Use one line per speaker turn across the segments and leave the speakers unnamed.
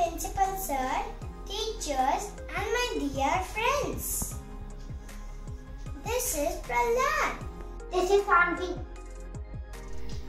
Principal sir, teachers and my dear friends. This is Prahlad. This is Anvi.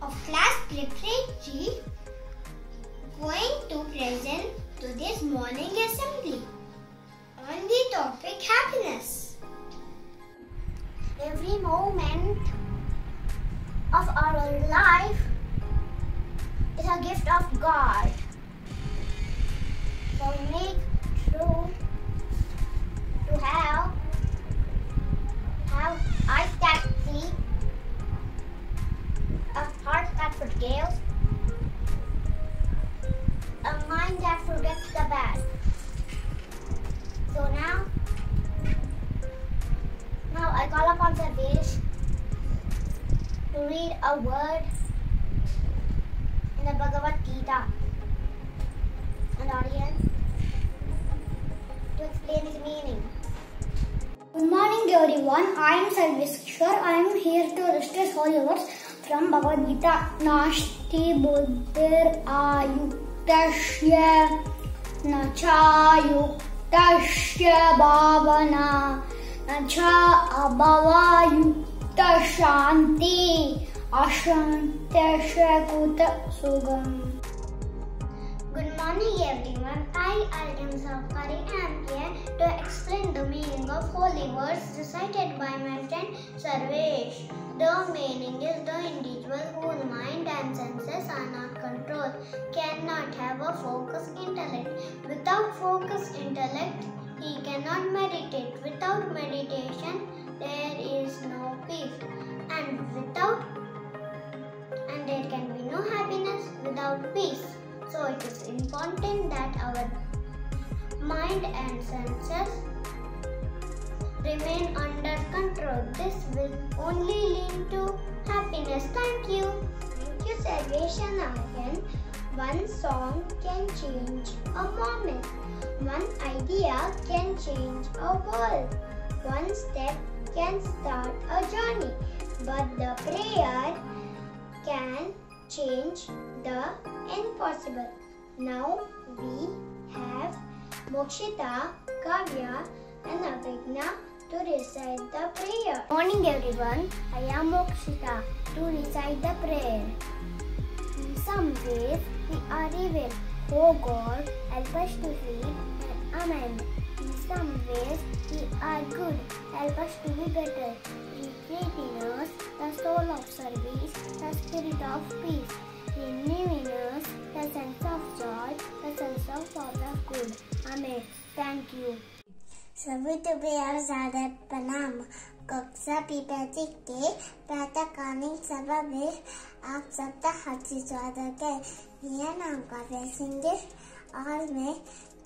Of class preparatory going to present to this morning assembly on the topic happiness. Every moment of our life is a gift of God. So make true to have have that see, ayuktasya nachayuktasya bhavana nacha abhavayukta shanti ashantasya kuta sugam. Good morning everyone. I, Al-Im Safari, am here to explain the meaning of holy words recited by my friend Sarvesh. The meaning is the individual whose mind and senses are not controlled cannot have a focused intellect. Without focused intellect, he cannot meditate. Without meditation, there is no peace. And without and there can be no happiness without peace. So it is important that our mind and senses remain under control. This will only lead to happiness. Thank you. Thank you, Salvation again. One song can change a moment. One idea can change a world. One step can start a journey. But the prayer can change the impossible. Now we have Mokshita, Kavya and Avigna to recite the prayer. Morning everyone, I am Mokshita to recite the prayer. In some ways we are evil. Oh God, help us to read and amen. In some ways we are good. Help us to be better. In us the soul of service, the spirit of peace Renew in us the sense of joy, the sense of thought of good. Amen. Thank you.
सभी प्रिय सादर प्रणाम कक्षा पिपैतिक के प्रातःकालीन सभा में आप सबका हार्दिक स्वागत है मेरा नाम काव्या सिंह है और मैं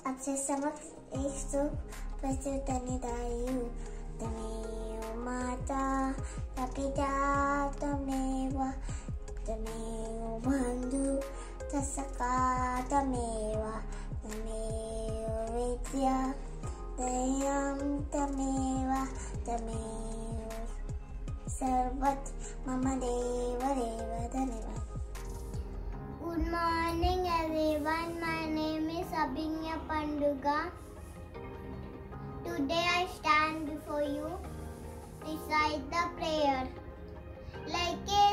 आपसे समक्ष एक सुख प्रस्तुत करने जा रही हूँ तमेव माता पिता ダメをマンドゥタサカダメ
はダメをウェジアダイアンダメはダメをサルバッママデワレワダネワ Good morning everyone, my name is Abhinya Panduga. Today I stand before you, recite the prayer. Like a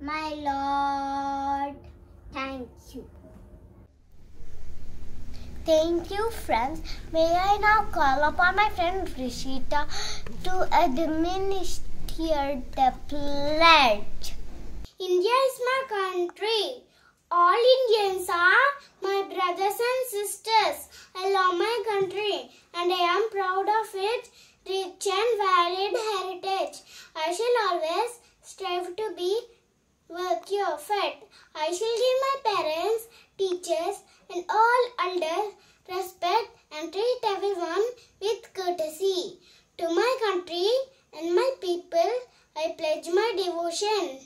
my Lord. Thank you. Thank you, friends. May I now call upon my friend Rishita to administer the pledge. India is my country. All Indians are my brothers and sisters. I love my country and I am proud of its rich and varied heritage. I shall always strive to be worthy your it. I shall give my parents, teachers, and all elders respect and treat everyone with courtesy. To my country and my people, I pledge my devotion.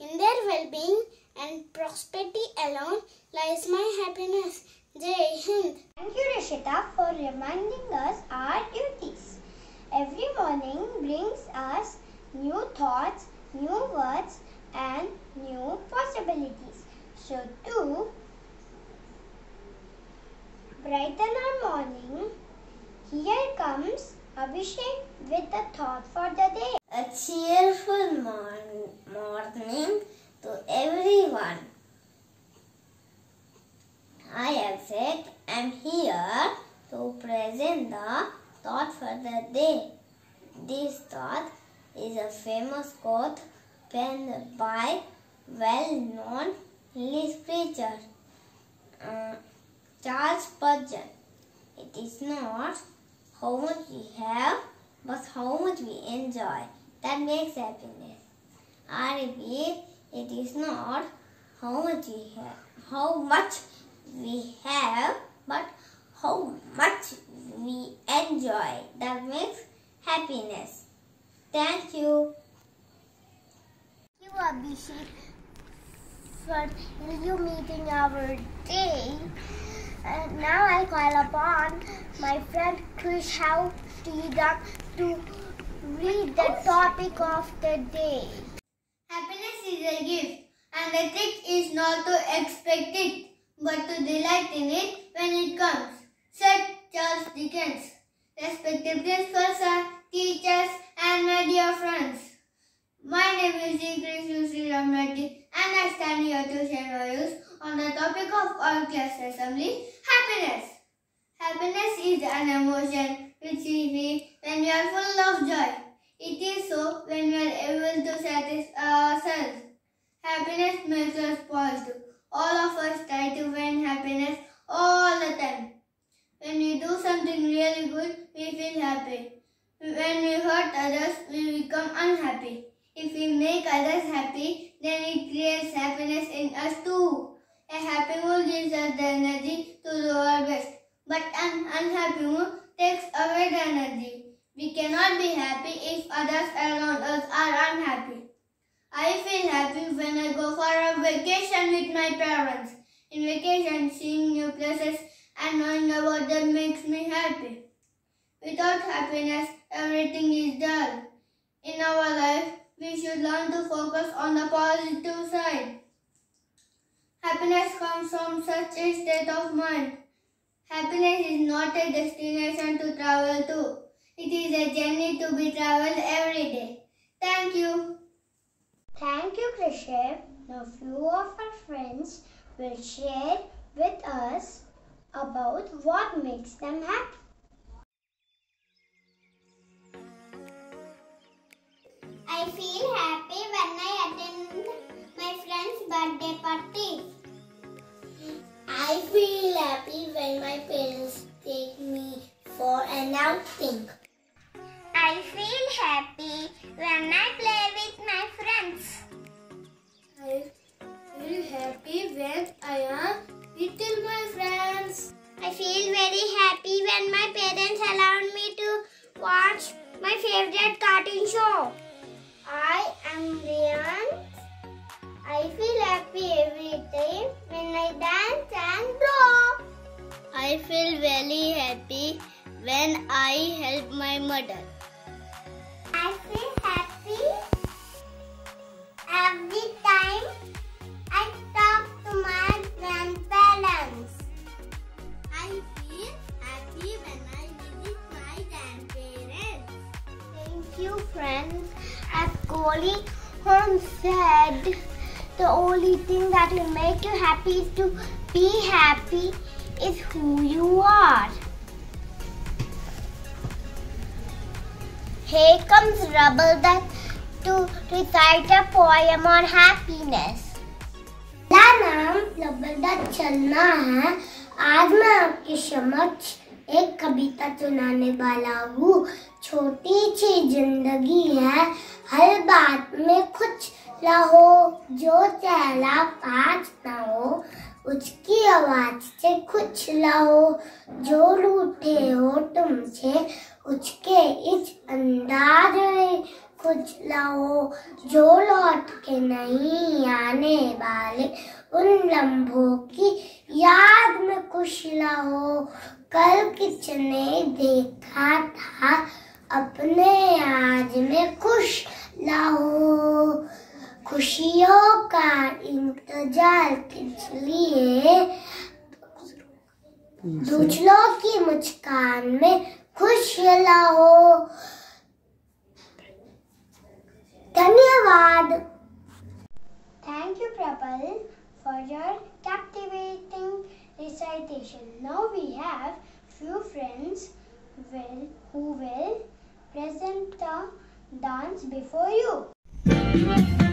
In their well-being and prosperity alone lies my happiness. Jai Hind. Thank you, Rishita, for reminding us our duties. Every morning brings us new thoughts, new words, and new possibilities. So, to brighten our morning, here comes Abhishek with the thought for the day.
A cheerful morn- morning to everyone. I Abhishek am here to present the thought for the day. This thought is a famous quote penned by well-known preacher uh, Charles Spurgeon. It is not how much we have, but how much we enjoy that makes happiness. I repeat, it is not how much we have, how much we have, but how much we enjoy that makes happiness. Thank you.
Thank you, Abhishek, for illuminating our day. And now I call upon my friend Krish How to read the topic of the day.
Happiness is a gift, and the trick is not to expect it, but to delight in it when it comes. Said Charles Dickens. Respected principals, teachers, and my dear friends. My name is G. Krishna Sri Ram Reddy, and I stand here to share my views on the topic of our class assembly, happiness. Happiness is an emotion which we feel when we are full of joy. It is so when we are able to satisfy ourselves. Uh, happiness makes us positive. All of us try to find happiness all the time. When we do something really good, we feel happy. When we hurt others, we become unhappy. If we make others happy, then it creates happiness in us too. A happy mood gives us the energy to do our best. But an unhappy mood takes away the energy. We cannot be happy if others around us are unhappy. I feel happy when I go for a vacation with my parents. In vacation, seeing new places and knowing about them makes me happy. Without happiness, everything is dull. In our life, we should learn to focus on the positive side. Happiness comes from such a state of mind. Happiness is not a destination to travel to. It is a journey to be traveled every day. Thank you.
Thank you, Krishna. Now few of our friends will share with us about what makes them happy. I feel happy when I attend my friend's birthday parties. I feel happy when my parents take me for an outing. I feel happy when I play with my friends.
I feel happy when I am with my friends.
I feel very happy when my parents allow me to watch my favorite cartoon show. I am Rian. I feel happy every time when I dance and draw.
I feel very happy when I help my mother.
I feel happy every time I talk to my grandparents.
I feel happy when I visit my grandparents.
Thank you, friends. As Kohli Holmes said, the only thing that will make you happy is to be happy is who you are. Here comes Rubble Duck to recite a poem on happiness. मेरा नाम रबलदत चलना है आज मैं आपके समक्ष एक कविता सुनाने वाला हूँ छोटी सी ज़िंदगी है हर बात में कुछ रहो, जो चेहरा पास न हो, उसकी आवाज़ से कुछ लाओ जो रूठे हो तुमसे, उसके इस अंदाज में कुछ लाओ जो लौट के नहीं आने वाले, उन लम्हों की याद में कुछ लाओ कल किसने देखा था, अपने आज में खुश लाओ खुशियों का इंतज़ार किस लिए दूसरों की मुस्कान में खुश लाओ धन्यवाद। Thank you Prabal for your captivating recitation now we have few friends will who will present the dance before you
Thank
you.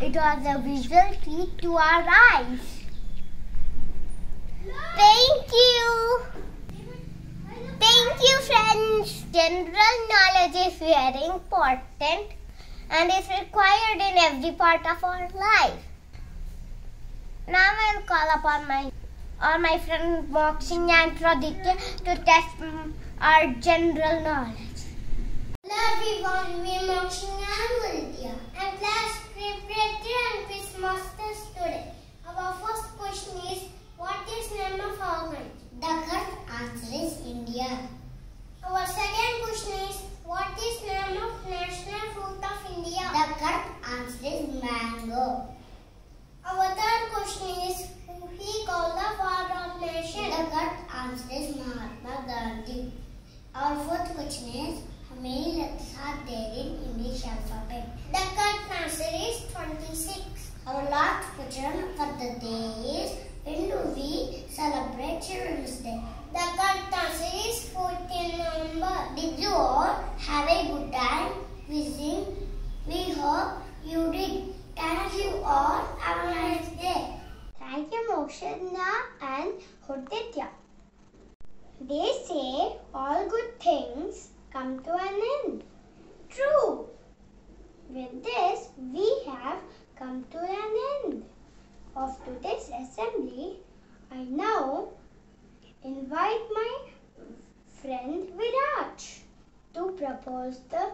It was a visual treat to our eyes.
Thank you. Thank you, friends. General knowledge is very important and is required in every part of our life. Now I'll call upon my or my friend Mokshin and Praditya to test our general knowledge.
Everyone, we are Mokshin and Vidya and class preparatory and quiz masters today. Our first question is, what is name of our country? The correct answer is India. Our second question is, what is name of national fruit of India? The correct answer is mango. Our third question is, who he called the father of nation? The correct answer is Mahatma Gandhi. Our fourth question is, how many letters are there in English alphabet? The correct answer is 26. Our last question for the day is, when do we celebrate Children's Day? The correct is 14 November. Did you all have a good time visiting? We hope you did. Thank you all. Have a nice day. Thank you, Mokshana and Huditya. They say all good things come to an end. True. With this, we have come to an end of today's assembly. I now invite my friend Viraj to propose the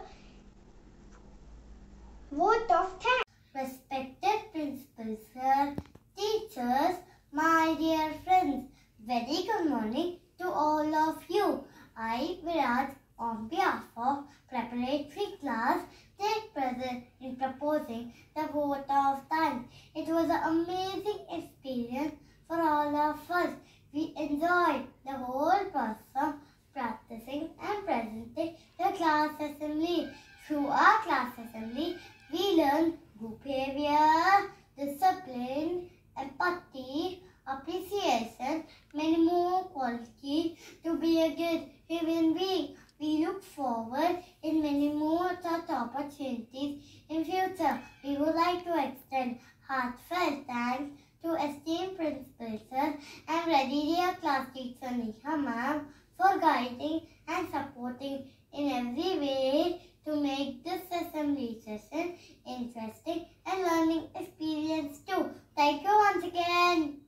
vote of thanks.
Respected principal sir, teachers, my dear friends, very good morning to all of you. I, Viraj, on behalf of preparatory class, take pleasure in proposing the vote of thanks. It was an amazing experience for all of us. We enjoyed the whole process, practicing and presenting the class assembly. Through our class assembly, we learned good behavior, discipline, empathy, appreciation, many more qualities to be a good human being. We look forward in many more such opportunities in future. We would like to extend heartfelt thanks to esteemed principal sir and ready dear class teacher Neha ma'am for guiding and supporting in every way to make this assembly session interesting and learning experience too. Thank you once again.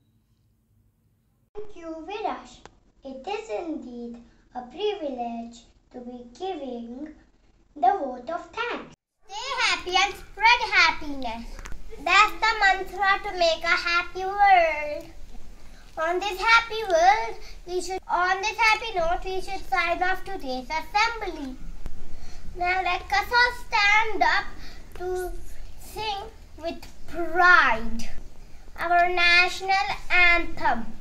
Thank you, Viraj. It is indeed a privilege to be giving the vote of thanks.
Stay happy and spread happiness. That's the mantra to make a happy world. On this happy world, we should on this happy note, we should sign off today's assembly. Now let us all stand up to sing with pride our national anthem.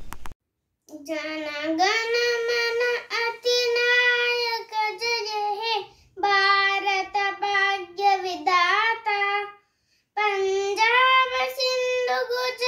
जनगण मन अतिनायक जय हे भारत भाग्य विधाता। पंजाब सिंधु गुजरात